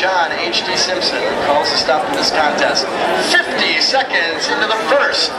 John H.D. Simpson calls a stop in this contest. 50 seconds into the first